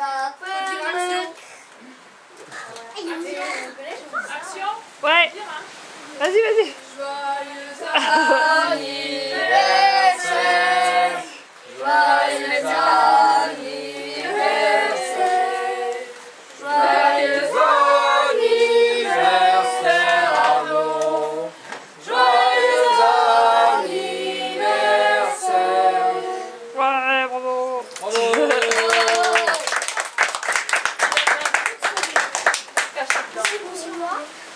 Action. Ouais. Vas-y, vas-y. 是不是我